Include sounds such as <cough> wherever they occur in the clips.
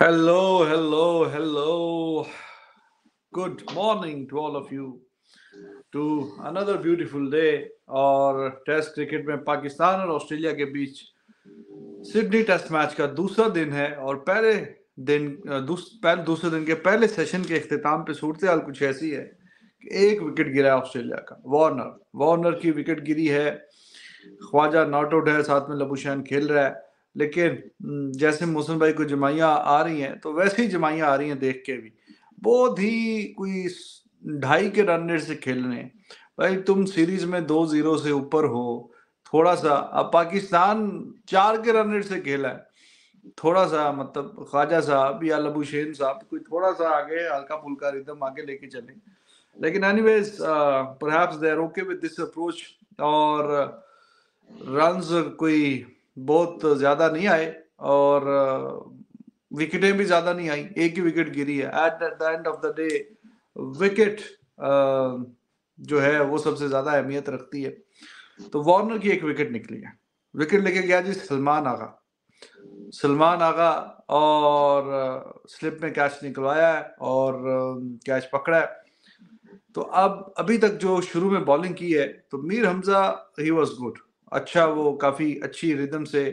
Hello, hello, hello. Good morning to all of you. To another beautiful day. और test cricket में पाकिस्तान और Australia के बीच Sydney test match का दूसरा दिन है और पहले दिन दूस, पहले दूसरे दिन के पहले सेशन के अख्ताम पे सूरत हाल कुछ ऐसी है कि एक विकेट गिरा है ऑस्ट्रेलिया का। वार्नर वार्नर की विकेट गिरी है। ख्वाजा नॉट आउट है साथ में लबुशैन खेल रहा है। लेकिन जैसे मौसम भाई को जमाइयाँ आ रही हैं तो वैसे ही जमाइयाँ आ रही हैं देख के भी। बहुत ही कोई ढाई के रन रेट से खेल रहे हैं भाई, तुम सीरीज़ में दो ज़ीरो से ऊपर हो थोड़ा सा अब पाकिस्तान चार के रन रेट से खेला है। थोड़ा सा मतलब ख्वाजा साहब या लबुशेन साहब, कोई थोड़ा सा आगे हल्का फुल्का रिदम आगे लेके चले। लेकिन anyways perhaps they okay with this approach और रन्स कोई बहुत ज़्यादा नहीं आए और विकेटें भी ज़्यादा नहीं आई। एक ही विकेट गिरी है। At the end of the day wicket जो है, वो सबसे ज़्यादा अहमियत रखती है। तो वार्नर की एक विकेट निकली है। विकेट लेके गया जी सलमान आगा। सलमान आगा और स्लिप में कैच निकलवाया है और कैच पकड़ा है। तो अब, अभी तक जो शुरू में बॉलिंग की है तो Mir Hamza he was good अच्छा वो काफ़ी अच्छी रिदम से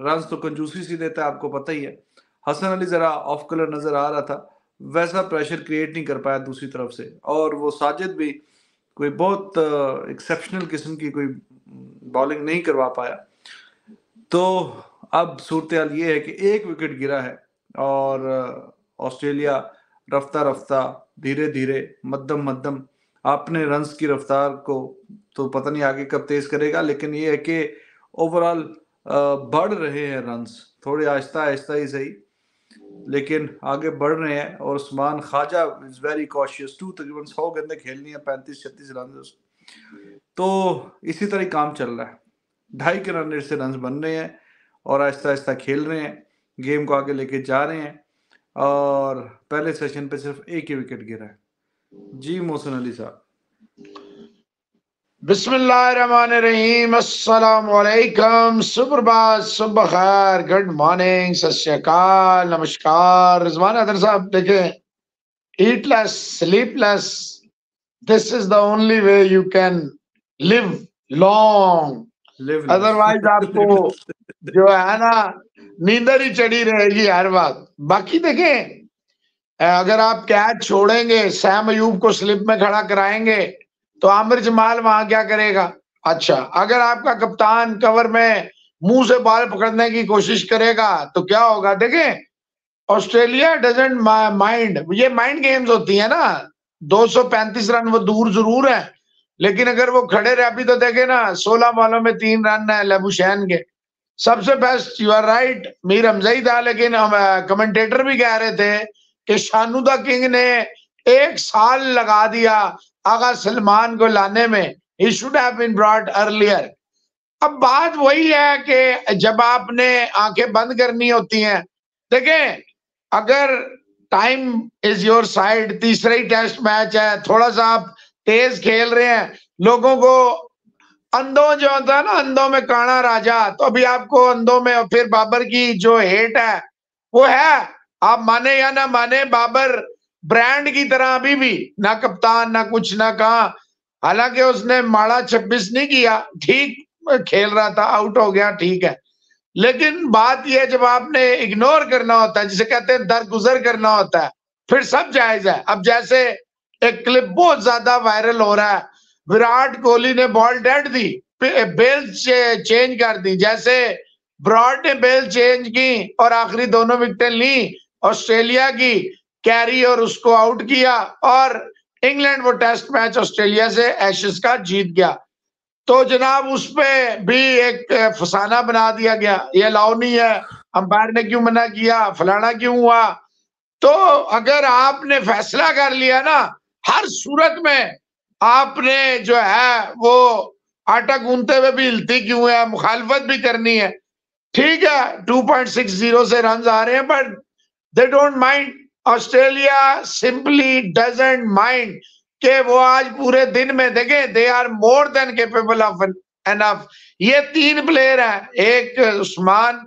रन तो कंजूसी सी देता है, आपको पता ही है। हसन अली जरा ऑफ़ कलर नज़र आ रहा था, वैसा प्रेशर क्रिएट नहीं कर पाया दूसरी तरफ़ से। और वो साजिद भी कोई बहुत एक्सेप्शनल किस्म की कोई बॉलिंग नहीं करवा पाया। तो अब सूरत ये है कि एक विकेट गिरा है और ऑस्ट्रेलिया रफ्ता रफ्ता धीरे धीरे मध्यम मध्यम अपने रन्स की रफ्तार को तो पता नहीं आगे कब तेज करेगा, लेकिन ये है कि ओवरऑल बढ़ रहे हैं रन्स। थोड़े आहिस्ता आहिस्ता ही सही, लेकिन आगे बढ़ रहे हैं और Usman Khawaja is very cautious to तकरीबन सौ गेंदे खेलनी है, पैंतीस, छत्तीस रन तो इसी तरह काम चल रहा है। ढाई के रन से रन बन रहे हैं और आहिस्ता आहिस्ता खेल रहे हैं, गेम को आगे लेके जा रहे हैं और पहले सेशन पे सिर्फ़ एक ही विकेट गिरा है। जी मोहसिन अली साहब। बिस्मिल्लाहिर्रहमानिर्रहीम अस्सलाम वालेकुम सुप्रभात सुबह खैर गुड मॉर्निंग सत नमस्कार। रिजवान अदर साहब देखें eat less sleep less this is the only way you can live long otherwise आपको <laughs> जो है ना नींदर ही चढ़ी रहेगी हर बात। बाकी देखें अगर आप कैच छोड़ेंगे, सैम अयूब को स्लिप में खड़ा कराएँगे तो आमिर जमाल वहाँ क्या करेगा? अच्छा अगर आपका कप्तान कवर में मुँह से बाल पकड़ने की कोशिश करेगा तो क्या होगा? देखें, ऑस्ट्रेलिया डजेंट माइंड ये माइंड गेम्स होती है ना। 235 रन वो दूर ज़रूर है। लेकिन अगर वो खड़े रहे अभी तो देखे ना 16 बॉलों में तीन रन है लेबुशैन के। सबसे best you are right Mir Hamza था, लेकिन हम कमेंटेटर भी कह रहे थे कि शानुदा किंग ने एक साल लगा दिया आगा सलमान को लाने में। He should have been brought earlier अब बात वही है कि जब आपने आँखें बंद करनी होती हैं, देखें, अगर टाइम इज़ योर साइड तीसरा ही टेस्ट मैच है थोड़ा सा आप तेज खेल रहे हैं, लोगों को अंधों जो होता है ना, अंधों में काना राजा तो अभी आपको अंधों में और फिर बाबर की जो हेट है, वो है। आप माने या ना माने, बाबर ब्रांड की तरह अभी भी, ना कप्तान, ना कुछ, ना कहा। हालाँकि उसने माड़ा छब्बीस नहीं किया, ठीक, खेल रहा था आउट हो गया, ठीक है। लेकिन बात यह जब आपने इग्नोर करना होता है, जिसे कहते हैं दरगुजर करना होता है, फिर सब जायज़ है। अब जैसे एक क्लिप बहुत ज़्यादा वायरल हो रहा है, विराट कोहली ने बॉल डेड दी बेल चेंज कर दी, जैसे ब्रॉड ने बेल चेंज की और आखिरी दोनों विकेटें ली ऑस्ट्रेलिया की कैरी और उसको आउट किया और इंग्लैंड वो टेस्ट मैच ऑस्ट्रेलिया से एशेस का जीत गया। तो जनाब उस पर भी एक फसाना बना दिया गया। ये अलाउ नहीं है। अंपायर ने क्यों मना किया? फलाना क्यों हुआ? तो अगर आपने फैसला कर लिया ना, हर सूरत में आपने जो है वो आटा गूंदते हुए भी हिलती क्यों है? मुखालफत भी करनी है। ठीक है 2.60 से रन आ रहे हैं but they don't mind Australia simply doesn't mind के वो आज पूरे दिन में देखे they are more than capable of enough ये तीन प्लेयर हैं, एक उस्मान,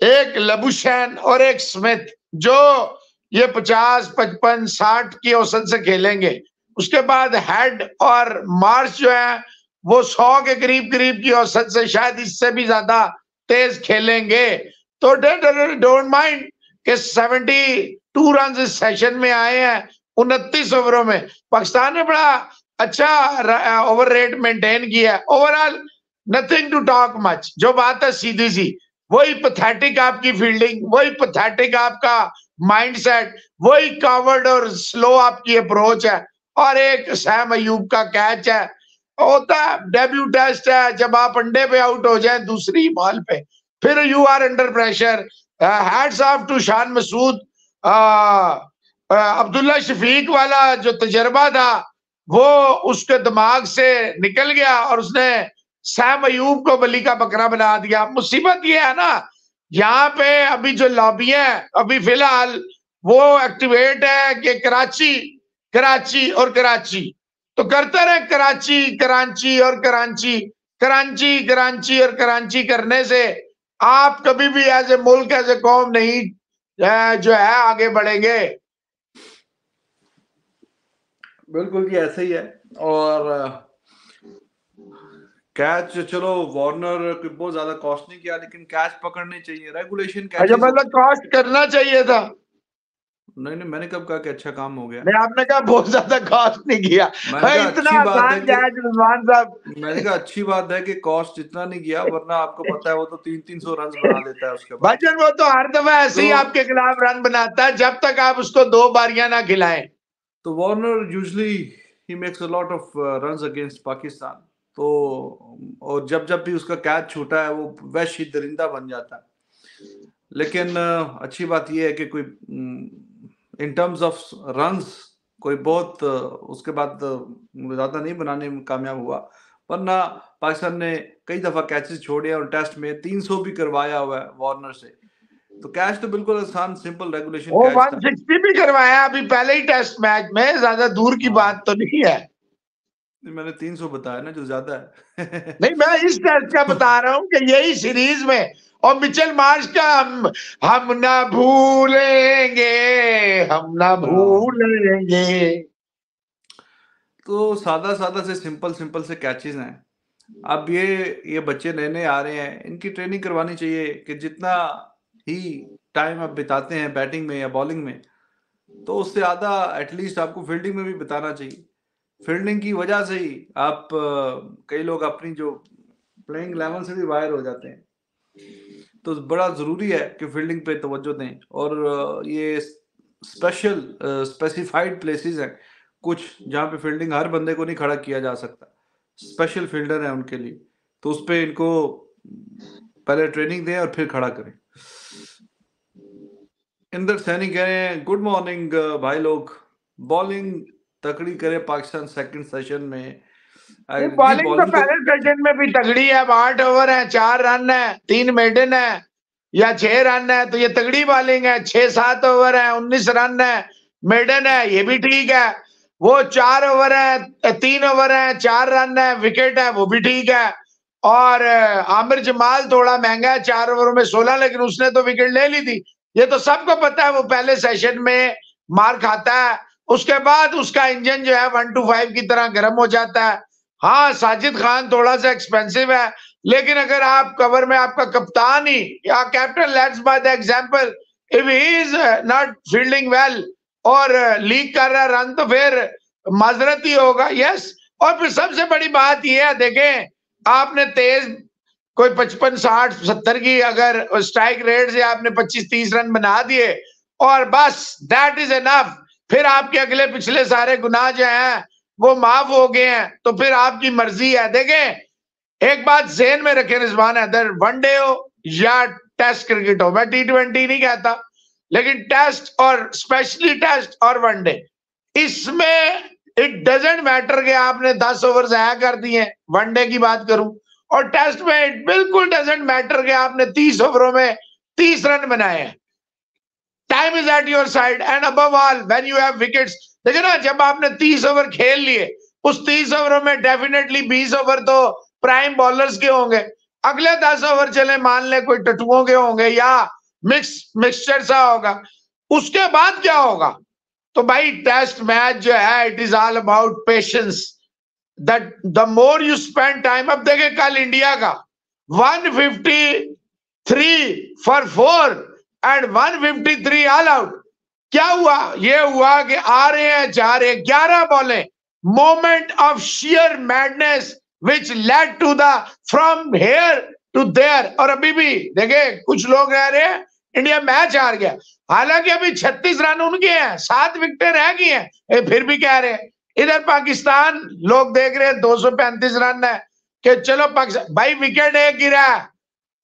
एक लबुशैन और एक स्मिथ, जो ये पचास, पचपन, साठ की औसत से खेलेंगे। उसके बाद हेड और मार्च जो है, वो सौ के करीब करीब की औसत से शायद इससे भी ज़्यादा तेज खेलेंगे। तो डोंट माइंड कि सेवेंटी टू रन इस सेशन में आए हैं, उनतीस ओवरों में। पाकिस्तान ने बड़ा अच्छा ओवर रेट मेंटेन किया है। Overall nothing to talk much जो बात है सीधी सी, वही पथेटिक आपकी फील्डिंग वही पथेटिक आपका माइंडसेट वही कवर्ड और स्लो आपकी अप्रोच है। और एक सैम अयूब का कैच है। होता है डेब्यू टेस्ट है, जब आप अंडे पे आउट हो जाए दूसरी बॉल पे, फिर you are under pressure hats off to Shan Masood Abdullah Shafiq वाला जो तजर्बा था वो उसके दिमाग से निकल गया और उसने सैम अयूब को बली का बकरा बना दिया मुसीबत ये है ना यहाँ पे अभी जो लॉबी है अभी फ़िलहाल वो एक्टिवेट है कि कराची कराची और कराची तो करते रहे कराची कराची और कराची कराची कराची और कराची करने से आप कभी भी एज ए मुल्क एज ए कौम नहीं जो है आगे बढ़ेंगे। बिल्कुल जी ऐसे ही है। और कैच चलो वार्नर बहुत ज़्यादा कॉस्ट नहीं किया लेकिन कैच पकड़नी चाहिए। रेगुलेशन कैच अच्छा मतलब कॉस्ट करना चाहिए था। नहीं नहीं मैंने कब कहा कि अच्छा काम हो गया? नहीं आपने कहा बहुत ज़्यादा कॉस्ट नहीं किया। इतना आसान रिजवान साहब। मैंने कहा अच्छी बात है कि कॉस्ट इतना नहीं किया वरना आपको पता है वो तो तीन तीन सौ रन बना देता है उसके बाद। भाजन वो तो हर दफ़ा ऐसे ही तो, आपके खिलाफ रन बनाता है जब तक आप उसको दो बारियाँ ना खिलाएँ। तो Warner usually he makes a lot of runs against Pakistan तो और जब जब भी उसका कैच छूटा है वो वैश्य दरिंदा बन जाता है। लेकिन uh, अच्छी बात यह है कि कोई इन टर्म्स ऑफ़ रन्स कोई बहुत उसके बाद ज़्यादा नहीं बनाने में कामयाब हुआ। वरना पाकिस्तान ने कई दफ़ा कैचेस छोड़े और टेस्ट में 300 भी करवाया हुआ है वार्नर से। तो कैच तो बिल्कुल आसान सिंपल रेगुलेशन वो 160 भी करवाया अभी पहले ही टेस्ट मैच में ज़्यादा दूर की हाँ। बात तो नहीं है। मैंने 300 बताया ना जो ज़्यादा है। नहीं मैं इस टेस्ट का बता रहा हूँ कि यही सीरीज़ में और मिचेल मार्च का हम हम ना भूलेंगे हम ना हाँ। भूलेंगे। तो सादा सादा से सिंपल सिंपल से कैचेस हैं। अब ये ये बच्चे नए नए आ रहे हैं इनकी ट्रेनिंग करवानी चाहिए कि जितना ही टाइम आप बिताते हैं बैटिंग में या बॉलिंग में तो उससे ज़्यादा एटलीस्ट आपको फील्डिंग में भी बिताना चाहिए। फील्डिंग की वजह से ही आप कई लोग अपनी जो प्लेइंग लेवल से भी बाहर हो जाते हैं। तो बड़ा ज़रूरी है कि फील्डिंग पे तवज्जो दें। और ये स्पेशल स्पेसिफाइड प्लेसेस हैं। कुछ जहाँ पे फील्डिंग हर बंदे को नहीं खड़ा किया जा सकता। स्पेशल फील्डर है उनके लिए। तो उस पर इनको पहले ट्रेनिंग दें और फिर खड़ा करें। इंदर सैनी कह रहे हैं गुड मॉर्निंग भाई लोग। बॉलिंग तकड़ी करें पाकिस्तान सेकंड सेशन में। बॉलिंग तो पहले सेशन में भी तगड़ी है आठ ओवर है चार रन है तीन मेडन है या छह रन है तो ये तगड़ी बॉलिंग है छह सात ओवर है उन्नीस रन है मेडन है ये भी ठीक है। वो चार ओवर है तीन ओवर है चार रन है विकेट है वो भी ठीक है। और आमिर जमाल थोड़ा महँगा है चार ओवर में सोलह लेकिन उसने तो विकेट ले ली थी। ये तो सबको पता है वो पहले सेशन में मार खाता है उसके बाद उसका इंजन जो है वन टू फाइव की तरह गर्म हो जाता है। हाँ साजिद खान थोड़ा सा एक्सपेंसिव है, लेकिन अगर आप कवर में आपका कप्तान ही, या captain let's by the example if he is not fielding well और लीक कर रहा रन तो फिर माजरत ही होगा यस और फिर सबसे बड़ी बात यह है, देखें, आपने तेज, कोई पचपन, साठ, सत्तर की अगर स्ट्राइक रेट से आपने पच्चीस, तीस रन बना दिए, और बस दैट इज़ एनफ फिर आपके अगले पिछले सारे गुनाह जो हैं वो माफ़ हो गए हैं तो फिर आपकी मर्ज़ी है। देखें, एक बात जेन में रखे, रिजवान हैदर वनडे हो या टेस्ट क्रिकेट हो। मैं टी ट्वेंटी नहीं कहता, लेकिन टेस्ट और स्पेशली टेस्ट और वनडे इसमें इट डजेंट मैटर कि आपने दस ओवर जाया कर दिए वनडे की बात करूँ, और टेस्ट में इट बिल्कुल डजेंट मैटर कि आपने तीस ओवरों में तीस रन बनाए हैं। Time is at your side and above all when you have wickets देखिए ना, जब आपने तीस ओवर खेल लिए, उस तीस ओवरों में डेफिनेटली बीस ओवर तो प्राइम बॉलर्स के होंगे। अगले दस ओवर चले, मान ले कोई टटुओं के होंगे या मिक्स मिक्सचर सा होगा। उसके बाद क्या होगा? तो भाई टेस्ट मैच जो है it is all about patience that the more you spend time अब देखें कल इंडिया का 153 for four and 153 all out क्या हुआ? ये हुआ कि आ रहे हैं, जा रहे हैं। ग्यारह बॉलें moment of sheer madness which led to the from here to there और अभी भी देखे कुछ लोग रह रहे हैं इंडिया मैच हार गया। हालाँकि अभी 36 रन उनके हैं, सात विकेटें रह गई हैं। फिर भी कह रहे हैं, इधर पाकिस्तान, लोग देख रहे हैं 235 रन है। कि चलो पाकिस्तान भाई, विकेट एक गिरा है।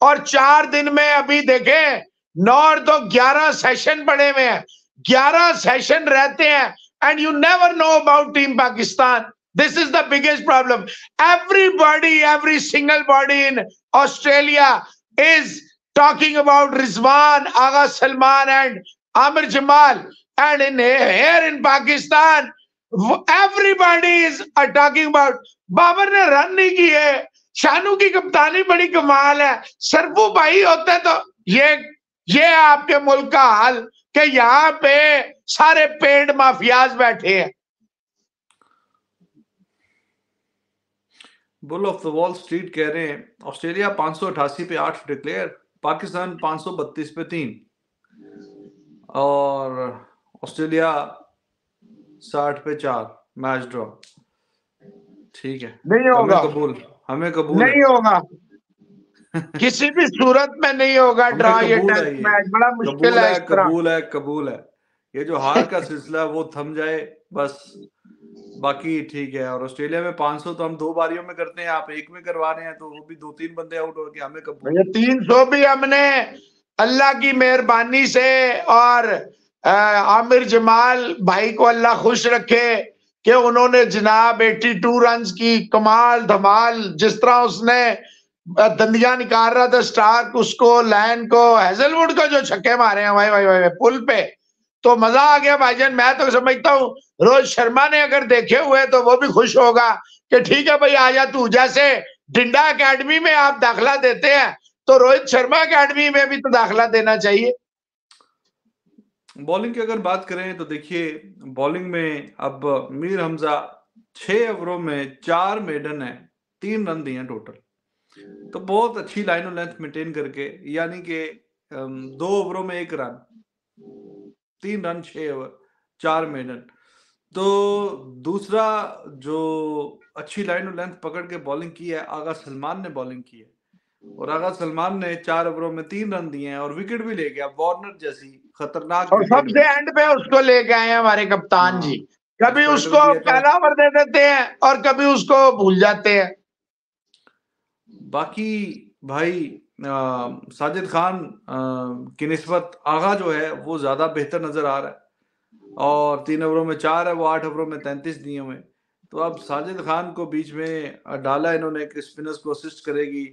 और चार दिन में अभी देखे, नौ तो ग्यारह सेशन पड़े हुए हैं। ग्यारह सेशन रहते हैं and you never know about team Pakistan this is the biggest problem everybody every single body in Australia is talking about Rizwan Agha Salman and Amir Jamal and in here in Pakistan everybody is talking about Babar ने run नहीं किए शानू की कप्तानी बड़ी कमाल है सरपू भाई होते तो ये ये आपके मुल्क का हाल कि यहाँ पे सारे पेंड माफियाज बैठे हैं। Bull of the Wall Street कह रहे हैं ऑस्ट्रेलिया 588 पे आठ डिक्लेयर पाकिस्तान 532 पे तीन। और ऑस्ट्रेलिया 60 पे चार मैच ड्रॉ। ठीक है। नहीं होगा। कबूल हमें कबूल नहीं होगा। किसी भी सूरत में नहीं होगा ड्रा ये टेस्ट मैच बड़ा मुश्किल है, कबूल है कबूल है। ये जो हार का <laughs> सिलसिला वो थम जाए बस। बाकी ठीक है और ऑस्ट्रेलिया में 500 तो हम दो बारियों में करते हैं आप एक में करवा रहे हैं तो वो भी दो तीन बंदे आउट हो गए हमें कबूल तीन सौ भी हमने अल्लाह की मेहरबानी से और आमिर जमाल भाई को अल्लाह खुश रखे कि उन्होंने जनाब 82 रन की कमाल धमाल जिस तरह उसने दंदिया निकाल रहा था स्टार्क उसको लैन को हेजलवुड को जो छक्के मारे हैं, भाई भाई भाई पुल पे। तो मज़ा आ गया, भाईजान, मैं तो समझता हूँ, रोहित शर्मा ने अगर देखे हुए तो वो भी खुश होगा कि ठीक है भाई, आजा तू, जैसे डिंडा एकेडमी में आप दाखला देते हैं तो रोहित शर्मा एकेडमी में भी तो दाखला देना चाहिए। बॉलिंग की अगर बात करें तो देखिए, बॉलिंग में अब मीर हमजा छह ओवरों में चार मेडन है, तीन रन दिए टोटल। तो बहुत अच्छी लाइन और लेंथ मेंटेन करके यानी कि दो ओवरों में एक रन तीन रन छह ओवर चार मेडन तो दूसरा जो अच्छी लाइन और लेंथ पकड़ के बॉलिंग की है आगा सलमान ने बॉलिंग की है। और आगा सलमान ने चार ओवरों में तीन रन दिए हैं और विकेट भी ले गया वार्नर जैसी खतरनाक और सबसे एंड पे उसको लेके आए हैं हमारे कप्तान हाँ, जी। कभी उसको पहला ओवर दे देते हैं और कभी उसको भूल जाते हैं। बाकी भाई साजिद खान की नस्बत आगा जो है, वो ज़्यादा बेहतर नज़र आ रहा है। और तीन ओवरों में चार है, वो आठ ओवरों में तैंतीस दिए हुए तो अब साजिद खान को बीच में डाला इन्होंने कि स्पिनर्स को असिस्ट करेगी।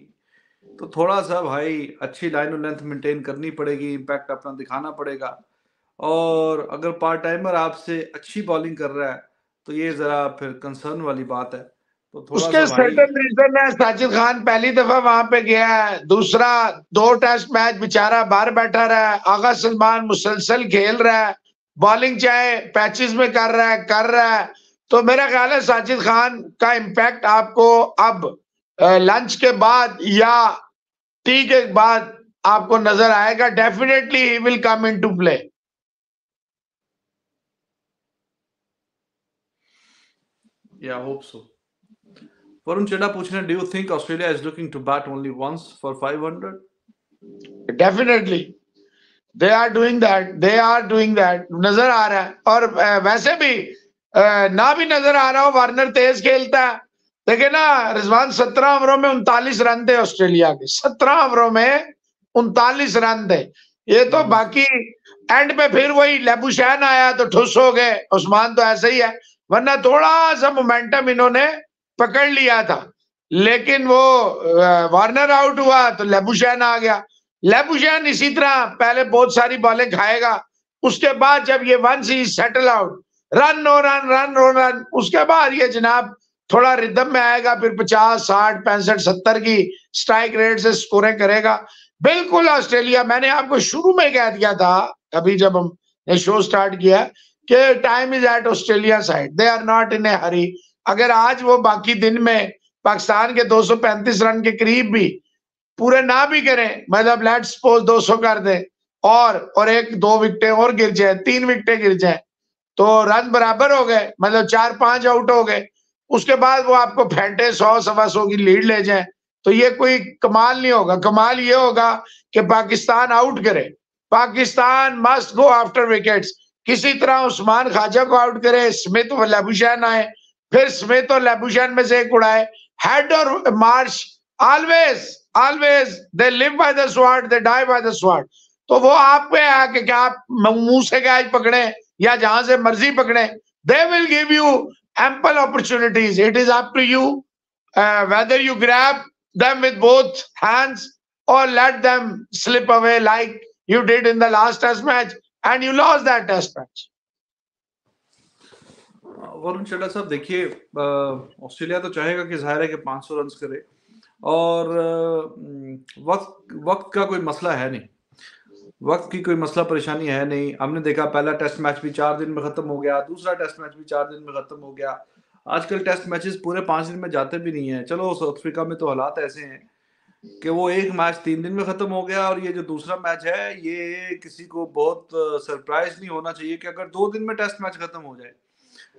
तो थोड़ा सा भाई, अच्छी लाइन और लेंथ मेंटेन करनी पड़ेगी, इम्पैक्ट अपना दिखाना पड़ेगा। और अगर पार्ट टाइमर आपसे अच्छी बॉलिंग कर रहा है तो ये ज़रा फिर कंसर्न वाली बात है। तो उसके सर्टन रीजन है साजिद खान पहली दफ़ा वहाँ पे गया है। दूसरा दो टेस्ट मैच बेचारा बाहर बैठा रहा है। आगा सलमान मुसलसल खेल रहा है। बॉलिंग चाहे पैचेस में कर रहा है कर रहा है। तो मेरा ख्याल है साजिद खान का इम्पैक्ट आपको अब लंच के बाद या टी के बाद आपको नज़र आएगा। Definitely he will come in to play Yeah, I hope Varun Cheda पूछ रहे हैं, do you think Australia is looking to bat only once for 500? Definitely. They are doing that. They are doing that. नज़र आ रहा है और वैसे भी ना भी नज़र आ रहा हो वार्नर तेज खेलता है देखिए ना रिजवान सत्रह ओवरों में उनतालीस रन थे ऑस्ट्रेलिया के सत्रह ओवरों में उनतालीस रन थे ये तो बाकी एंड पे फिर वही लेबुशैन आया तो ठुस हो गए उस्मान तो ऐसे ही है वरना थोड़ा सा मोमेंटम इन्होंने पकड़ लिया था। लेकिन वो वार्नर आउट हुआ तो लेबुशैन आ गया। लेबुशैन इसी तरह पहले बहुत सारी बॉलें खाएगा। उसके बाद जब ये once settle out run no run run no run उसके बाद ये जनाब थोड़ा रिदम में आएगा, फिर पचास, साठ, पैंसठ, सत्तर की स्ट्राइक रेट से स्कोरें करेगा। बिल्कुल ऑस्ट्रेलिया मैंने आपको शुरू में कह दिया था, अभी जब हम ने शो स्टार्ट किया कि time is at Australia side they are not in a hurry अगर आज वो बाकी दिन में पाकिस्तान के 235 रन के करीब भी पूरे ना भी करें मतलब लेट सपोज़ 200 कर दें, और और एक, दो विकेटें और गिर जाए, तीन विकेटें गिर जाए तो रन बराबर हो गए मतलब चार पाँच आउट हो गए, उसके बाद वो आपको फेंटे सौ, सवा सौ की लीड ले जाए तो ये कोई कमाल नहीं होगा। कमाल ये होगा कि पाकिस्तान आउट करे। Pakistan must go after wickets किसी तरह उस्मान खाजा को आउट करे, स्मिथ और आए फिर स्मिथ और लेबुशन में से एक उड़ाए। हेड और Marsh always always they live by the sword they die by the sword तो वो आप पे है क्या आप मुँह से गैज पकड़े या जहाँ से मर्ज़ी पकड़े। They will give you ample opportunities it is up to you whether you grab them with both hands और let them slip away like you did in the last test match and you lost that test match Varun Chadha साहब, देखिए Australia तो चाहेगा कि ज़ाहिर है कि 500 run करे। और वक्त वक्त का कोई मसला है नहीं। वक्त की कोई मसला परेशानी है नहीं। हमने देखा, पहला टेस्ट मैच भी चार दिन में खत्म हो गया, दूसरा टेस्ट मैच भी चार दिन में खत्म हो गया। आजकल टेस्ट मैचेस पूरे पाँच दिन में जाते भी नहीं है। चलो, साउथ अफ्रीका में तो हालात ऐसे हैं कि वो एक मैच तीन दिन में खत्म हो गया और ये जो दूसरा मैच है, ये किसी को बहुत सरप्राइज़ नहीं होना चाहिए कि अगर दो दिन में टेस्ट मैच खत्म हो जाए।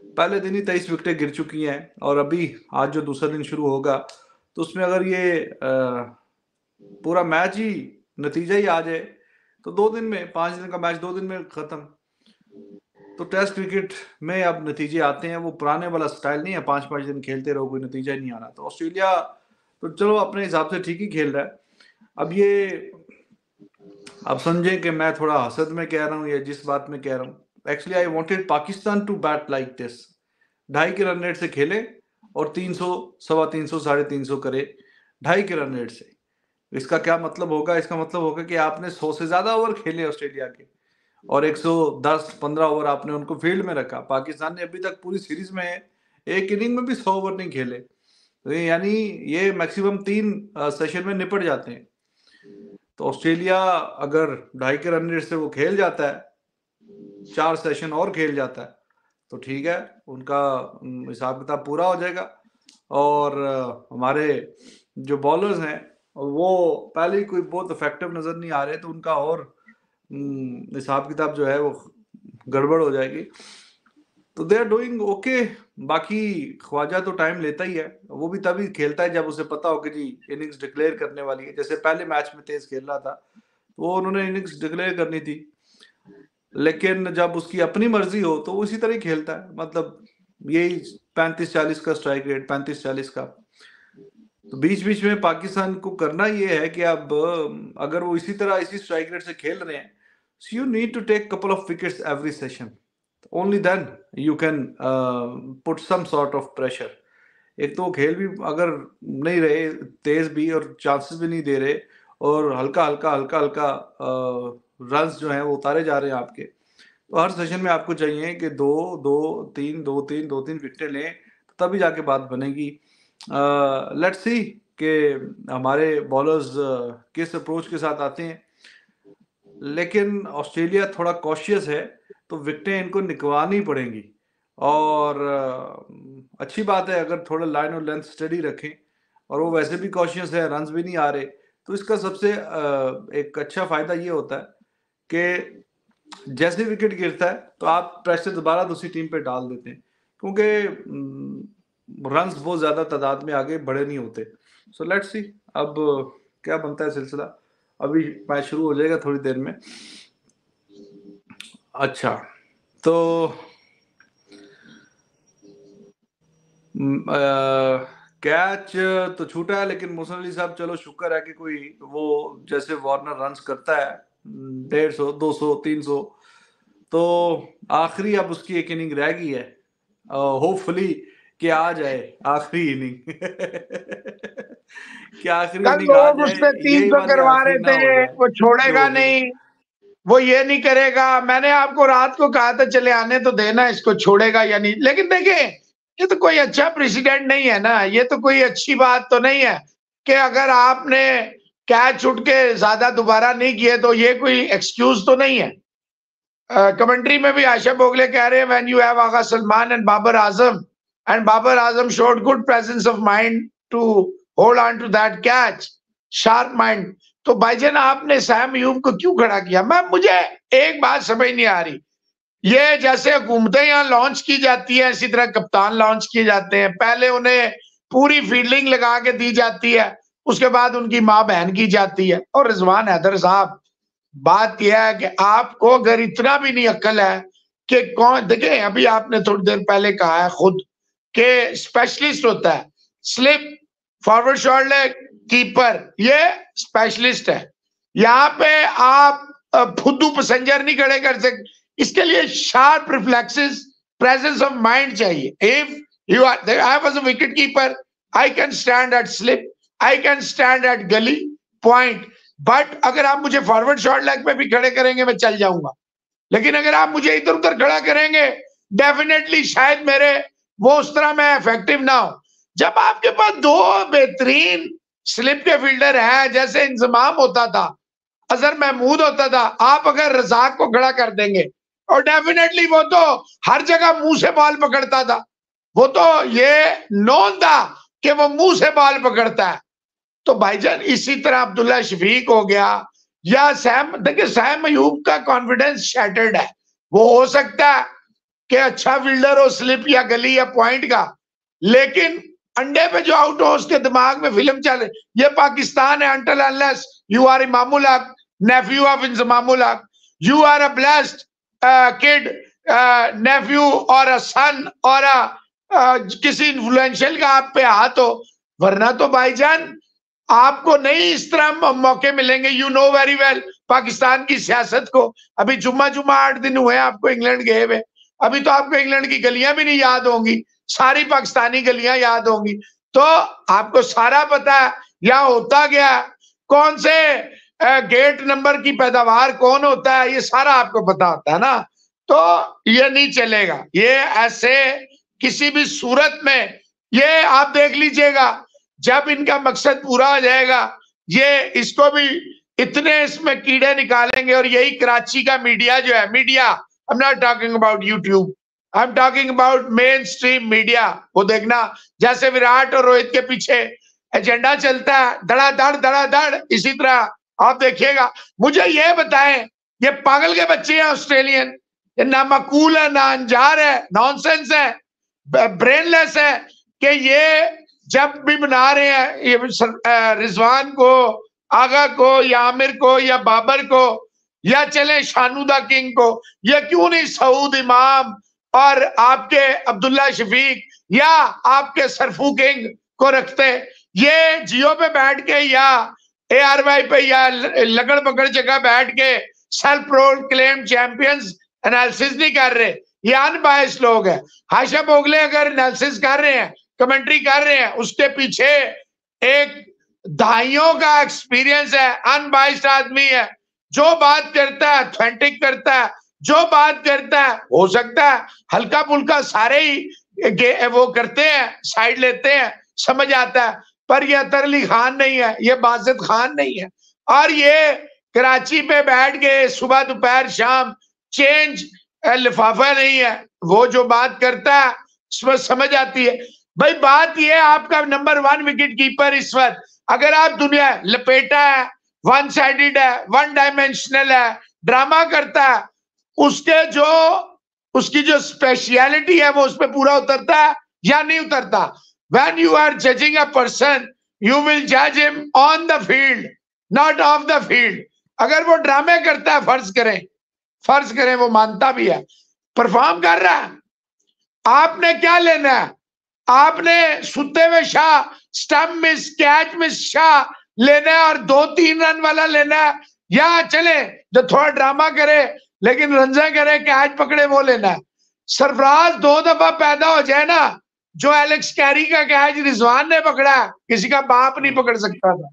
पहले दिन ही तेईस विकेटें गिर चुकी हैं और अभी आज जो दूसरा दिन शुरू होगा तो उसमें अगर ये आ, पूरा मैच ही नतीजा ही आ जाए तो दो दिन में पाँच दिन का मैच दो दिन में खत्म। तो टेस्ट क्रिकेट में अब नतीजे आते हैं वो पुराने वाला स्टाइल नहीं है पाँच पाँच दिन खेलते रहो कोई नतीजा नहीं आ रहा तो ऑस्ट्रेलिया तो चलो अपने हिसाब से ठीक ही खेल रहा है। अब ये अब समझे कि मैं थोड़ा हसद में कह रहा हूँ या जिस बात में कह रहा हूँ। Actually I wanted Pakistan to bat like this ढाई के रन रेट से खेले और तीन सौ, सवा तीन सौ, साढ़े तीन सौ करे ढाई के रन रेट से। इसका क्या मतलब होगा? इसका मतलब होगा कि आपने सौ से ज़्यादा ओवर खेले ऑस्ट्रेलिया के और 110 15 ओवर आपने उनको फ़ील्ड में रखा। पाकिस्तान ने अभी तक पूरी सीरीज़ में एक इनिंग में भी सौ ओवर नहीं खेले। तो यानी ये मैक्सिमम तीन सेशन में निपट जाते हैं। तो ऑस्ट्रेलिया अगर ढाई के रन रेट से वो खेल जाता है चार सेशन और खेल जाता है। तो ठीक है, उनका हिसाब किताब पूरा हो जाएगा। और हमारे जो बॉलर्स हैं, वो पहले ही कोई बहुत इफ़ेक्टिव नज़र नहीं आ रहे तो उनका और हिसाब किताब जो है, वो गड़बड़ हो जाएगी। तो दे आर डूइंग ओके बाकी ख्वाजा तो टाइम लेता ही है। वो भी तभी खेलता है जब उसे पता हो कि जी इनिंग्स डिक्लेयर करने वाली है। जैसे पहले मैच में तेज खेल रहा था तो वो उन्होंने इनिंग्स डिक्लेयर करनी थी। लेकिन जब उसकी अपनी मर्ज़ी हो तो वो इसी तरह खेलता है। मतलब यही पैंतीस चालीस का स्ट्राइक रेट पैंतीस चालीस का। तो बीच बीच में पाकिस्तान को करना ये है कि अब, अगर वो इसी तरह इसी स्ट्राइक रेट से खेल रहे हैं so you need to take couple of wickets every session only then you can put some sort of pressure एक तो खेल भी अगर नहीं रहे, तेज भी और चांसेस भी नहीं दे रहे, और हल्का हल्का हल्का हल्का रन जो है वो उतारे जा रहे हैं आपके। तो हर सेशन में आपको चाहिए कि दो दो, तीन दो तीन दो, तीन विकेटें लें तो तभी जाके बात बनेगी। लेट्स सी कि हमारे बॉलर्स किस अप्रोच के साथ आते हैं। लेकिन ऑस्ट्रेलिया थोड़ा कॉशियस है तो विकटें इनको निकलवानी पड़ेंगी। और अच्छी बात है, अगर थोड़ा लाइन और लेंथ स्टडी रखें, और वो वैसे भी कॉशियस है रन भी नहीं आ रहे तो इसका सबसे एक अच्छा फ़ायदा ये होता है कि जैसे विकेट गिरता है तो आप प्रेशर दोबारा दूसरी टीम पे डाल देते हैं। क्योंकि रन बहुत ज़्यादा तादाद में आगे बड़े नहीं होते। सो लेट्स सी अब, क्या बनता है सिलसिला? अभी मैच शुरू हो जाएगा थोड़ी देर में। अच्छा तो कैच तो छूटा है, लेकिन मोहसन अली साहब, चलो शुक्र है कि कोई वो जैसे वार्नर रन करता है डेढ़ सौ दो सौ तीन सौ। तो आखिरी अब उसकी एक इनिंग रह गई है। होपफुली कि आ जाए आखिरी इनिंग। <laughs> कि आखिरी इनिंग लोग उससे तीन सौ करवा रहे थे वो छोड़ेगा नहीं वो ये नहीं करेगा मैंने आपको रात को कहा था चले आने तो देना इसको छोड़ेगा या नहीं। लेकिन देखिए ये तो कोई अच्छा प्रेसिडेंट नहीं है ना ये तो कोई अच्छी बात तो नहीं है कि अगर आपने कैच उठ के ज़्यादा दोबारा नहीं किए तो ये कोई एक्सक्यूज तो नहीं है। कमेंट्री uh, में भी आशा बोगले कह रहे हैं when you have Agha Salman and Babar Azam and Babar Azam showed good presence of mind to hold on to that catch sharp mind तो भाईजान आपने सैम यूम को क्यों खड़ा किया? मैं मुझे एक बात समझ नहीं आ रही। ये जैसे हुकूमतें यहाँ लॉन्च की जाती है इसी तरह कप्तान लॉन्च किए जाते हैं। पहले उन्हें पूरी फील्डिंग लगा के दी जाती है। उसके बाद उनकी माँ बहन की जाती है। और रिजवान हैदर साहब, बात यह है कि आपको अगर इतना भी नहीं अक्ल है कि कौन देखे अभी आपने थोड़ी देर पहले कहा है खुद के स्पेशलिस्ट होता है। स्लिप फॉरवर्ड शॉट कीपर ये स्पेशलिस्ट है। यहाँ पे आप फुद्दू पैसेंजर नहीं खड़े कर सकते। इसके लिए sharp reflexes presence of mind चाहिए। If you are I was a wicket keeper I can stand at slip I can stand at gully point but अगर आप मुझे फॉरवर्ड शॉर्ट लेग पे भी खड़े करेंगे, मैं चल जाऊँगा। लेकिन अगर आप मुझे इधर उधर खड़ा करेंगे डेफिनेटली शायद मेरे वो उस तरह मैं इफ़ेक्टिव ना हो। जब आपके पास दो बेहतरीन स्लिप के फील्डर हैं, जैसे इंतज़ाम होता था, अजहर महमूद होता था, आप अगर रजाक को खड़ा कर देंगे, और डेफिनेटली वो तो हर जगह मुँह से बाल पकड़ता था। वो तो ये नोन था कि वो मुँह से बाल पकड़ता है। तो भाईजान, इसी तरह अब्दुल्ला शफीक हो गया, या सैम, देखिए सैम अयूब का कॉन्फिडेंस शैटर्ड है। वो हो सकता है कि अच्छा फील्डर हो स्लिप या गली या पॉइंट का, लेकिन अंडे पे जो आउट हो उसके दिमाग में फ़िल्म चले, ये पाकिस्तान है until unless you are Imamul Haq nephew of Inzamamul Haq you are a blessed kid nephew और अ सन और अ किसी इन्फ्लुएंशियल का आप पे हाथ हो, वरना तो भाईजान आपको नहीं इस तरह मौके मिलेंगे you know very well Pakistan की सियासत को। अभी जुम्मा जुम्मा आठ दिन हुए आपको इंग्लैंड गए हुए। अभी तो आपको इंग्लैंड की गलियाँ भी नहीं याद होंगी, सारी पाकिस्तानी गलियाँ याद होंगी। तो आपको सारा पता है, यहाँ होता गया कौन से गेट नंबर की पैदावार कौन होता है? ये सारा आपको पता होता है ना? तो ये नहीं चलेगा। ये ऐसे किसी भी सूरत में, ये आप देख लीजिएगा जब इनका मकसद पूरा हो जाएगा, ये इसको भी इतने इसमें कीड़े निकालेंगे और यही कराची का मीडिया जो है, media I am not talking about YouTube I am talking about main stream media वो देखना। जैसे विराट और रोहित के पीछे एजेंडा चलता है, धड़ाधड़ धड़ाधड़, इसी तरह, आप देखिएगा। मुझे ये बताएँ, ये पागल के बच्चे हैं ऑस्ट्रेलियन, ये ना मकूल है, ना अंजार है नॉनसेंस है, ब्रेनलेस है कि ये जब भी बना रहे हैं, ये रिजवान को, आगा को, या आमिर को, या बाबर को, या चले शानुदा किंग को, या क्यों नहीं सऊद इमाम और आपके अब्दुल्ला शफीक, या आपके सरफू किंग को रखते ये जियो पे बैठ के, या ए आर वाई पे, या लगड़ पकड़ जगह बैठ के self proclaimed champions analysis नहीं कर रहे? ये अनबायस लोग हैं। हाशा बोगले अगर एनालिसिस कर रहे हैं कमेंट्री कर रहे हैं। उसके पीछे एक दहाइयों का एक्सपीरियंस है अनबाइस्ड आदमी है। जो बात करता है ऑथेंटिक करता है, जो बात करता है, हो सकता है हल्का फुल्का सारे ही वो करते हैं साइड लेते हैं, समझ आता है। पर यह अतर अली खान नहीं है ये बाजिद खान नहीं है। और ये कराची पे बैठ गए सुबह दोपहर शाम चेंज लिफाफा नहीं है। वो जो बात करता है समझ आती है। भाई, बात ये आपका नंबर वन विकेट कीपर इस वक्त। अगर आप दुनिया, लपेटा है वन साइडेड है वन डायमेंशनल है ड्रामा करता है, उसके जो, उसकी जो स्पेशलिटी है, वो उस पर पूरा उतरता है या नहीं उतरता? When you are judging a person you will जज him on the field not off the field अगर वो ड्रामे करता है, फ़र्ज़ करें फ़र्ज़ करें, वो मानता भी है। परफॉर्म कर रहा है। आपने क्या लेना है? आपने सुते हुए शाह स्टम्प मिस कैच मिस शाह लेना है और दो तीन रन वाला लेना है। या चले, जो थोड़ा ड्रामा करे, लेकिन रंजा करे कैच पकड़े वो लेना है। सरफराज दो दफ़ा पैदा हो जाए ना, जो एलेक्स कैरी का कैच रिजवान ने पकड़ा किसी का बाप नहीं पकड़ सकता था।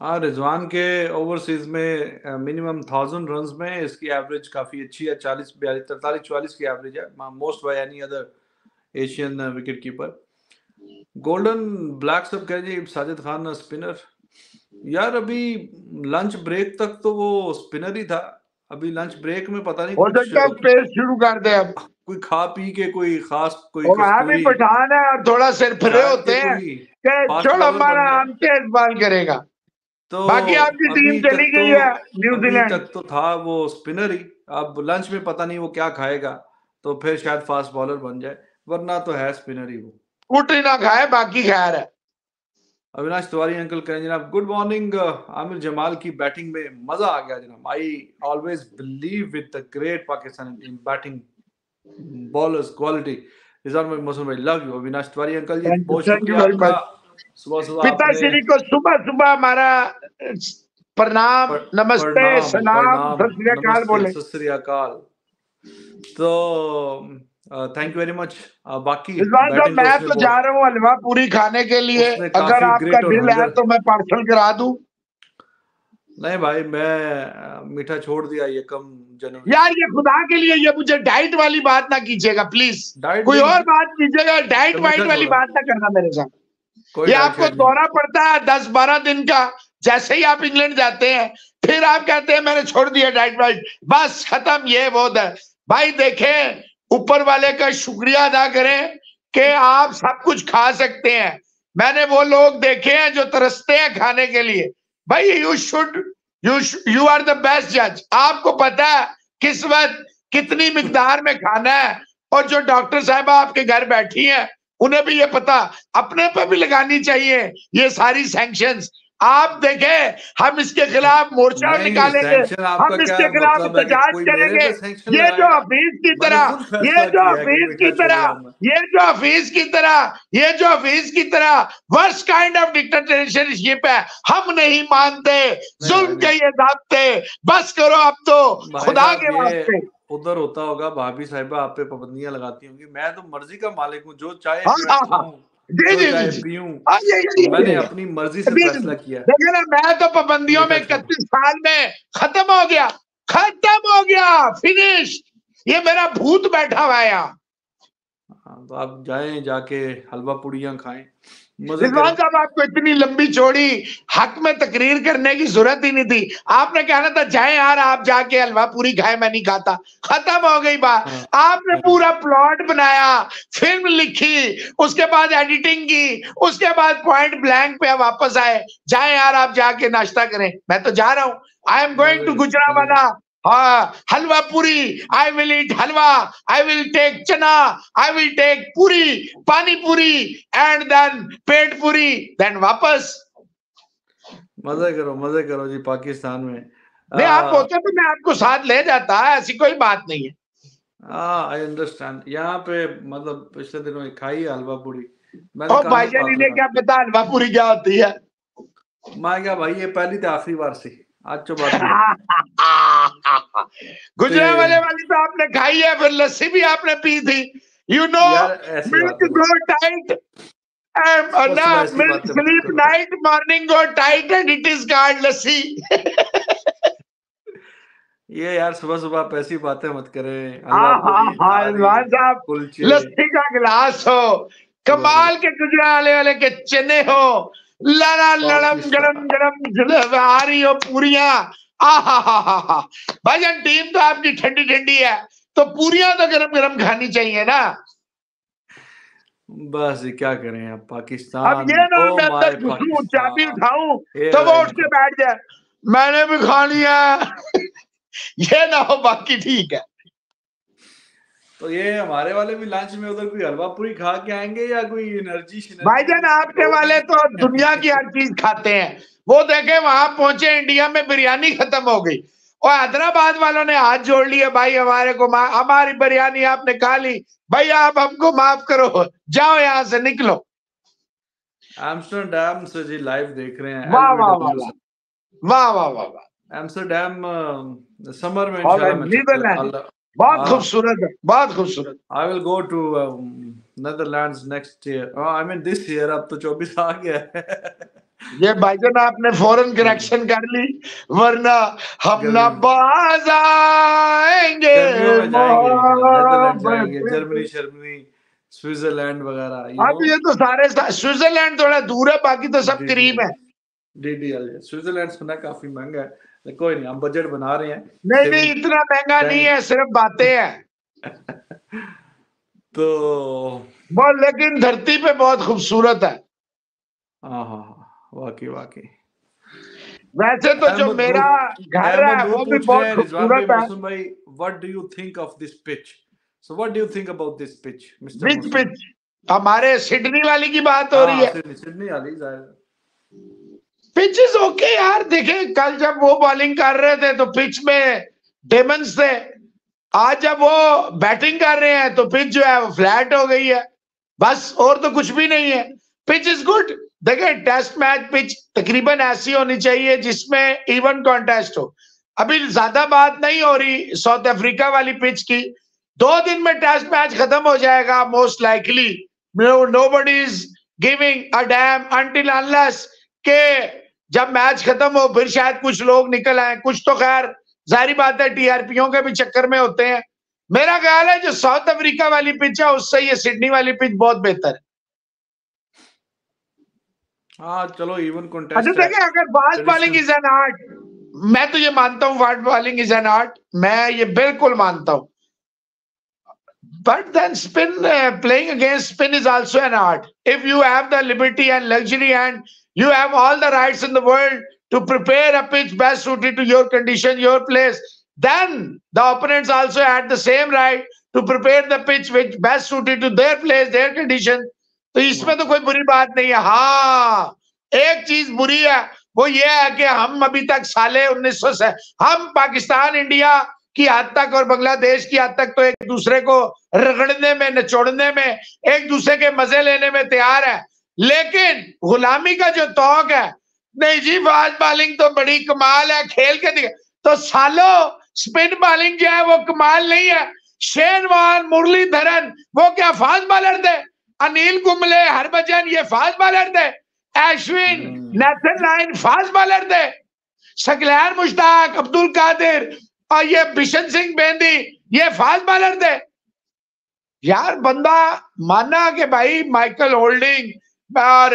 हाँ रिजवान के ओवरसीज में मिनिमम थाउज़ेंड रन में, इसकी एवरेज काफ़ी अच्छी है, चालीस, बयालीस, तरतालीस, चौवालीस की एवरेज है। Most by any other Asian wicket keeper golden black सब कह जी साजिद खान स्पिनर यार अभी लंच ब्रेक तक तो वो स्पिनर ही था। अभी लंच ब्रेक में पता नहीं हो सकता है पेस्ट शुरू कर दे अब। कोई खा पी के कोई खास कोई और ही पठान है और थोड़ा सिर फिरे होते हैं छोड़ हमारा हम तेज करेगा। तो बाकी आपकी टीम चली गई तो- है न्यूजीलैंड तक तो था वो स्पिनर ही। अब लंच में पता नहीं वो क्या खाएगा। तो फिर शायद फास्ट बॉलर बन जाए। वरना तो है स्पिनर ही वो। कुटी ना खाए बाकी खैर है। अविनाश तिवारी अंकल करें जनाब गुड मॉर्निंग आमिर जमाल की बैटिंग में मज़ा आ गया जनाब। I always believe with the great Pakistan team batting bowlers quality Rizwan भाई मौसम भाई love you Avinash Tiwari uncle ji बहुत शुक्रिया सुबह सुबह पिताश्री को सुबह सुबह हमारा प्रणाम नमस्ते सलाम सत श्री अकाल बोले। सत श्री अकाल। तो थैंक यू वेरी मच बाकी रिजवान साहब batting तो मैं तो जा रहा हूँ हलवा पूरी खाने के लिए। अगर आपका दिल है तो मैं पार्सल करा दूँ। नहीं भाई मैं मीठा छोड़ दिया ये कम जनवरी यार ये खुदा के लिए ये मुझे डाइट वाली बात ना कीजिएगा प्लीज़ डाइट कोई और बात कीजिएगा डाइट वाइट वाली बात ना करना मेरे साथ। ये आपको दौरा पड़ता है दस बारह दिन का जैसे ही आप इंग्लैंड जाते हैं फिर आप कहते हैं मैंने छोड़ दिया डाइट वाइट बस खत्म ये वो है भाई देखें ऊपर वाले का शुक्रिया अदा करें कि आप सब कुछ खा सकते हैं। मैंने वो लोग देखे हैं जो तरसते हैं खाने के लिए। भाई you should you you are the best जज आपको पता है किस वक्त कितनी मिकदार में खाना है और जो डॉक्टर साहब आपके घर बैठी हैं, उन्हें भी ये पता। अपने पे भी लगानी चाहिए ये सारी सैंक्शंस आप देखें हम इसके खिलाफ मोर्चा निकालेंगे हम इसके खिलाफ मतलब है? एहतजाज करेंगे। ये जो? हफीज की तरह ये जो हफीज की तरह ये जो हफीज की तरह ये जो हफीज की तरह वर्ष काइंड ऑफ़ डिक्टेटरशिप है हम नहीं मानते जुल्म। के ये दाबते बस करो अब तो खुदा के वास्ते। उधर होता होगा भाभी साहिबा आप पे पाबंदियाँ लगाती होंगी मैं तो मर्ज़ी का मालिक हूँ जो चाहे मैंने अपनी मर्ज़ी से फैसला किया। लेकिन मैं तो पाबंदियों में इकतीस साल में खत्म हो गया खत्म हो गया फिनिश ये मेरा भूत बैठा हुआ है यहाँ। हाँ, तो आप जाए जाके हलवा पुड़िया खाएँ। रिजवान साहब आपको इतनी लंबी चौड़ी हक में तकरीर करने की ज़रूरत ही नहीं थी। आपने कहना था जाए यार आप जाके हलवा पूरी खाए मैं नहीं खाता। खत्म हो गई बात। हाँ। आपने पूरा प्लॉट बनाया फ़िल्म लिखी उसके बाद एडिटिंग की उसके बाद पॉइंट ब्लैंक पे वापस आए। जाए यार आप जाके नाश्ता करें। मैं तो जा रहा हूँ। I am going to Gujranwala हाँ halwa puri I will eat halwa I will take chana I will take पूरी पानी पूरी एंड देन पेट पूरी देन वापस। मज़े करो मज़े करो जी पाकिस्तान में। नहीं आप होते तो मैं आपको साथ ले जाता ऐसी कोई बात नहीं है। हाँ आई अंडरस्टैंड यहाँ पे मतलब पिछले दिनों में खाई है हलवा पूरी। ओ भाईजान इन्हें क्या पता हलवा पूरी क्या होती है? मैं क्या भाई ये पहली तो आखिरी बार सी। आज तो बात। <laughs> गुजरा वाले वाली तो आपने खाई है फिर लस्सी भी आपने पी थी। You know milk go tight milk sleep night morning go tight and it is called lassi. <laughs> ये यार सुबह सुबह आप ऐसी बातें मत करें। हाँ हाँ हाँ साहब लस्सी का गिलास हो कमाल के गुजरा वाले वाले के चने हो लड़ा लड़म गरम गरम आ रही हो पूरियाँ। आहा हा हा हा भाईजान टीम तो आपकी ठंडी ठंडी है तो पूरियाँ तो गरम गरम खानी चाहिए ना। बस क्या करें आप पाकिस्तान अब ये ना oh मैं अंदर घुसूं चाबी। उठाऊं तो वो उठ के बैठ जाए। मैंने भी खा लिया <laughs> ये ना हो बाकी ठीक है। तो ये हमारे वाले भी लंच में उधर कोई हलवा पूरी खा के आएँगे या कोई एनर्जी भाईजान आपके वाले तो दुनिया की हर चीज़ खाते हैं। वो देखे वहाँ पहुँचे इंडिया में बिरयानी खत्म हो गई। और हैदराबाद वालों ने हाथ जोड़ लिए भाई हमारे को हमारी बिरयानी आपने खा ली। भाई आप हमको माफ़ करो। जाओ यहाँ से निकलो। एम्स्टरडैम से जी लाइव देख रहे हैं वाह वाह वाह। वाह वाह वाह वाह। एम्स्टरडैम समर में इंशाल्लाह बहुत। खूबसूरत है बहुत खूबसूरत। I will go to Netherlands next year I mean this year अब तो 24 आ गया ये भाईजान आपने फ़ौरन करेक्शन कर ली वरना हम ना बाज आएँगे जर्मनी शर्मनी स्विट्जरलैंड वगैरह अब ये तो सारे स्विट्जरलैंड थोड़ा दूर है बाकी तो सब करीब है। डीडीएल स्विट्जरलैंड सुना काफ़ी महँगा है। कोई नहीं हम बजट बना रहे हैं। नहीं नहीं इतना महँगा नहीं है सिर्फ़ बातें हैं। <laughs> तो वो लेकिन धरती पे बहुत खूबसूरत है। हाँ हाँ हाँ वाकई वाकई। वैसे तो जो मेरा घर है वो भी बहुत खूबसूरत है। भाई what do you think of this pitch so what do you think about this pitch mister which pitch हमारे सिडनी वाली की बात हो रही है। सिडनी सिडनी वाली ज़ाहिर पिच इज़ ओके यार, देखे, कल जब वो बॉलिंग कर रहे थे तो पिच में डेमंस थे। आज जब वो बैटिंग कर रहे हैं तो पिच जो है वो फ्लैट हो गई है। बस, और तो कुछ भी नहीं है। पिच इज़ गुड देखे टेस्ट मैच पिच तकरीबन ऐसी होनी चाहिए जिसमें इवन कॉन्टेस्ट हो। अभी ज़्यादा बात नहीं हो रही साउथ अफ्रीका वाली पिच की। दो दिन में टेस्ट मैच खत्म हो जाएगा most likely nobody is giving a damn until unless के जब मैच खत्म हो फिर शायद कुछ लोग निकल आए। कुछ तो खैर ज़ाहिर बात है टीआरपीओ के भी चक्कर में होते हैं। मेरा ख्याल है जो साउथ अफ्रीका वाली पिच है उससे ये सिडनी वाली पिच बहुत बेहतर है। हाँ चलो इवन अच्छा अगर fast bowling is an art मैं तो ये मानता हूँ fast bowling is an art मैं ये बिल्कुल मानता हूँ। But then spin uh, playing against spin is also an art. If you have the liberty and luxury and you have all the rights in the world to prepare a pitch best suited to your condition your place then the opponents also had the same right to prepare the pitch which best suited to their place their condition तो इसमें तो कोई बुरी बात नहीं है हाँ एक चीज़ बुरी है वो ये है कि हम अभी तक साले उन्नीस सौ से हम पाकिस्तान इंडिया की हद तक और बांग्लादेश की हद तक तो एक दूसरे को रगड़ने में निचोड़ने में एक दूसरे के मज़े लेने में तैयार है लेकिन गुलामी का जो तौक है नहीं जी फास्ट बॉलिंग तो बड़ी कमाल है खेल के दिखा तो सालो स्पिन बॉलिंग जो है वो कमाल नहीं है। शेरवान मुरलीधरन वो क्या फास्ट बॉलर थे? अनिल कुंबले हरभजन ये फास्ट बॉलर थे। Ashwin hmm. Nathan Lyon fast bowler थे। शकलैन मुश्ताक अब्दुल कादिर और ये बिशन सिंह बेंदी ये फास्ट बॉलर थे। यार बंदा माना कि भाई माइकल होल्डिंग और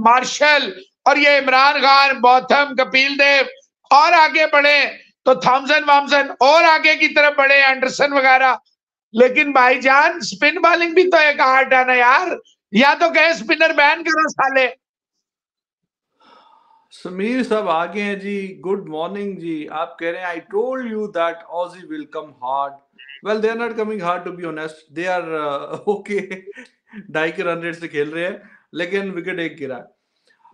मार्शल और ये इमरान खान बौथम कपिल देव और आगे बढ़े तो थॉमसन वामसन और आगे की तरफ़ बढ़े एंडरसन वगैरह। लेकिन भाईजान स्पिन बॉलिंग भी तो एक आर्ट है ना यार। या तो कहे स्पिनर बैन करो साले। समीर साहब आगे हैं जी। गुड मॉर्निंग जी। आप कह रहे हैं I told you that Aussie will come hard well they are not coming hard to be honest they are okay ढाई के रन रेट से खेल रहे हैं लेकिन विकेट एक गिरा।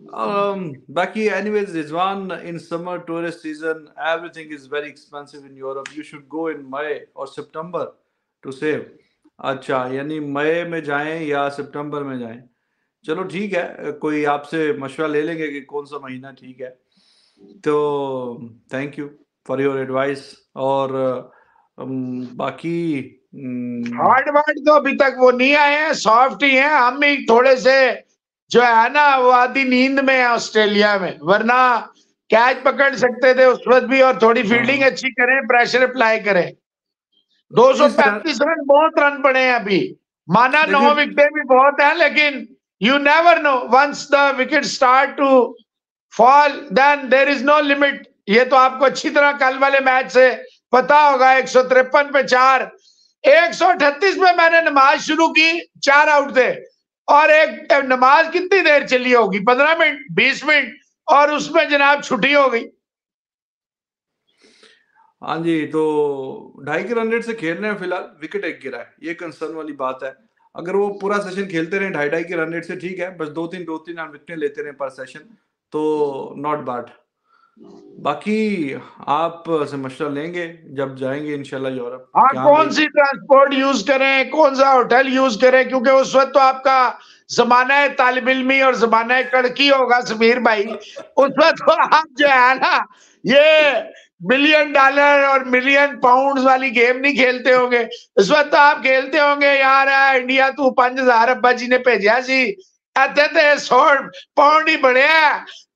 Um, बाकी anyways Rizwan in summer tourist season everything is very expensive in Europe you should go in May और सितंबर टू सेव अच्छा यानी मई में जाए या सितंबर में जाएँ। चलो ठीक है कोई आपसे मशवरा ले लेंगे कि कौन सा महीना ठीक है। तो thank you for your advice और um, बाकी अम, हार्ड वार्ड तो अभी तक वो नहीं आए हैं सॉफ्ट ही हैं। हम ही थोड़े से जो है ना वो आधी नींद में है ऑस्ट्रेलिया में। वरना कैच पकड़ सकते थे उस वक्त भी और थोड़ी फील्डिंग हाँ। अच्छी करें प्रेशर अप्लाई करें। 235 रन बहुत रन पड़े हैं अभी। माना नौ विकेटें भी बहुत हैं लेकिन you never know once the wicket start to fall then there is no limit ये तो आपको अच्छी तरह कल वाले मैच से पता होगा एक सौ तिरपन पे चार एक में मैंने नमाज़ शुरू की, चार आउट थे और एक नमाज़ कितनी देर चली होगी? पंद्रह मिनट, बीस मिनट, और उसमें जनाब छुट्टी हो गई। हाँ जी तो ढाई के रन रेट से खेल रहे हैं फ़िलहाल विकेट एक गिरा है, ये कंसर्न वाली बात है। अगर वो पूरा सेशन खेलते रहे ढाई ढाई के रन रेट से ठीक है, बस दो तीन दो तीन विकेट लेते रहे पर सेशन तो नॉट बैड बाकी आप से मशवरा लेंगे जब जाएँगे इनशाला यूरोप। हाँ, आप कौन सी ट्रांसपोर्ट यूज़ करें कौन सा होटल यूज़ करें? क्योंकि उस वक्त तो आपका जमाना है तालब इलमी और जमाना है कड़की होगा समीर भाई। उस वक्त तो आप जो है ना ये मिलियन डॉलर और मिलियन पाउंड वाली गेम नहीं खेलते होंगे। इस वक्त तो आप खेलते होंगे यार इंडिया तू पाँच हज़ार अब्बा जी ने भेजा सी। सौ पाउंड ही बढ़िया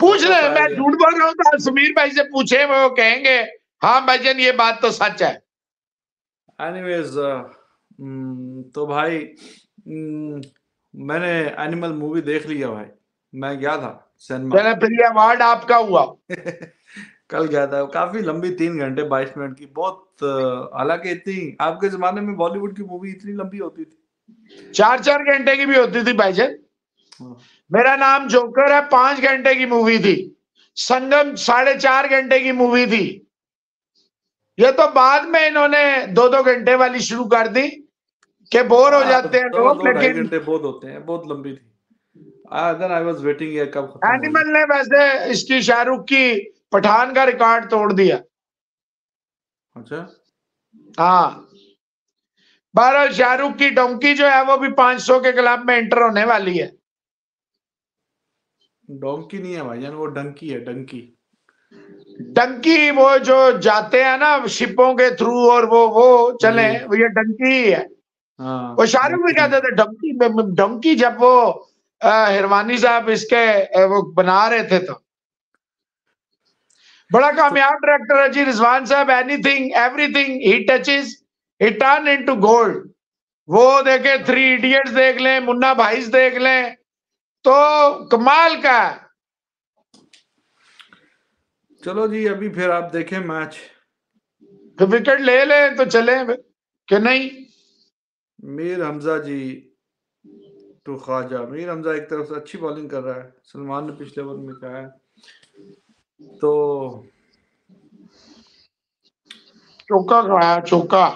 पूछ रहे मैं झूठ बोल रहा हूँ तो समीर भाई से पूछे वो कहेंगे हाँ भाईजान ये बात तो सच है। एनीवेज uh, तो भाई um, मैंने एनिमल मूवी देख लिया भाई। मैं गया था सिनेमा फिर अवार्ड आपका हुआ। <laughs> कल गया था। काफ़ी लंबी तीन घंटे बाईस मिनट की। बहुत uh, हालाँकि इतनी आपके जमाने में बॉलीवुड की मूवी इतनी लंबी होती थी। चार चार घंटे की भी होती थी भाईजान। हाँ। मेरा नाम जोकर है पाँच घंटे की मूवी थी। संगम साढ़े चार घंटे की मूवी थी। ये तो बाद में इन्होंने दो दो घंटे वाली शुरू कर दी के बोर हो हाँ, जाते हैं लोग लेकिन घंटे बहुत होते हैं बहुत लंबी थी। देन आई वाज वेटिंग ये कब एनिमल ने वैसे इसकी शाहरुख की पठान का रिकॉर्ड तोड़ दिया। अच्छा? हाँ। बहरहाल शाहरुख की डोंकी जो है वो भी 500 के क्लब में एंटर होने वाली है। डोंकी नहीं है भाई भाईजान वो डंकी है डंकी। डंकी वो जो जाते हैं ना शिपों के थ्रू और वो वो चले वो ये डंकी ही है। हाँ वो शाहरुख भी कहते थे डंकी डंकी जब वो हिरवानी साहब इसके वो बना रहे थे तो। बड़ा कामयाब डायरेक्टर है जी रिजवान साहब anything everything he touches he turn into gold वो देखे थ्री इडियट्स देख लें मुन्ना भाईस देख लें तो कमाल का। चलो जी अभी फिर आप देखें मैच। तो विकेट ले ले तो चले कि नहीं? मीर हमजा जी टू ख्वाजा। मीर हमजा एक तरफ़ से अच्छी बॉलिंग कर रहा है। सलमान ने पिछले ओवर में कहा है। तो चौका खाया चौका।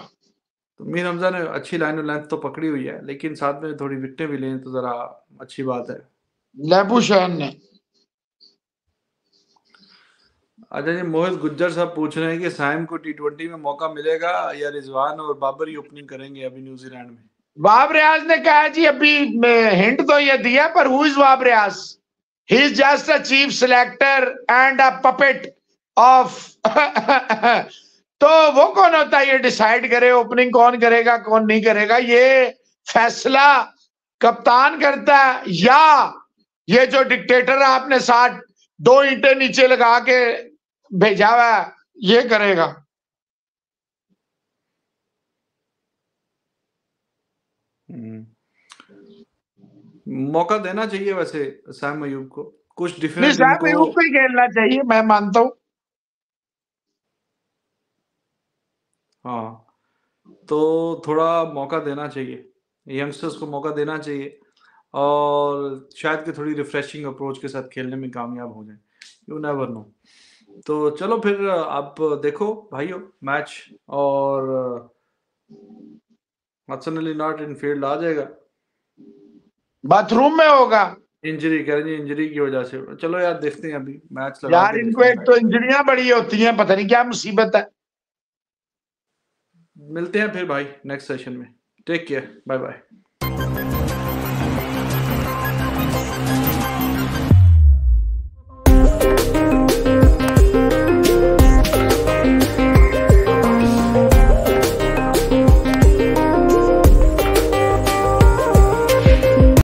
तो मीर हमजा ने अच्छी लाइन और लेंथ तो पकड़ी हुई है लेकिन साथ में थोड़ी विकेटें भी लें तो जरा अच्छी बात है। लेबू शहन ने अच्छा जी मोहित गुज्जर साहब पूछ रहे हैं कि साइम को टी ट्वेंटी में मौका मिलेगा या रिजवान और बाबर ही ओपनिंग करेंगे अभी न्यूजीलैंड में? वाब रियाज ने कहा जी अभी हिंट तो ये दिया पर who is Wahab Riaz? He is just a chief selector and a puppet of तो वो कौन होता है? ये डिसाइड करे ओपनिंग कौन करेगा कौन नहीं करेगा? ये फैसला कप्तान करता है या ये जो डिक्टेटर है आपने साथ दो ईंटें नीचे लगा के भेजा हुआ ये करेगा। हम्म। मौका देना चाहिए वैसे सैम अयूब को। कुछ डिफरेंस साहब इनको को ही खेलना चाहिए मैं मानता हूँ। हाँ तो थोड़ा मौका देना चाहिए यंगस्टर्स को मौका देना चाहिए। और शायद कि थोड़ी रिफ्रेशिंग अप्रोच के साथ खेलने में कामयाब हो जाए। यू नेवर नो तो चलो फिर आप देखो भाइयों मैच और अली नॉट इन फ़ील्ड आ जाएगा। बाथरूम में होगा। इंजरी कह रहे इंजरी की वजह से। चलो यार देखते हैं अभी मैच लगा यार इनको एक तो इंजरियाँ बड़ी होती हैं पता नहीं क्या मुसीबत है। मिलते हैं फिर भाई नेक्स्ट सेशन में। Take care bye bye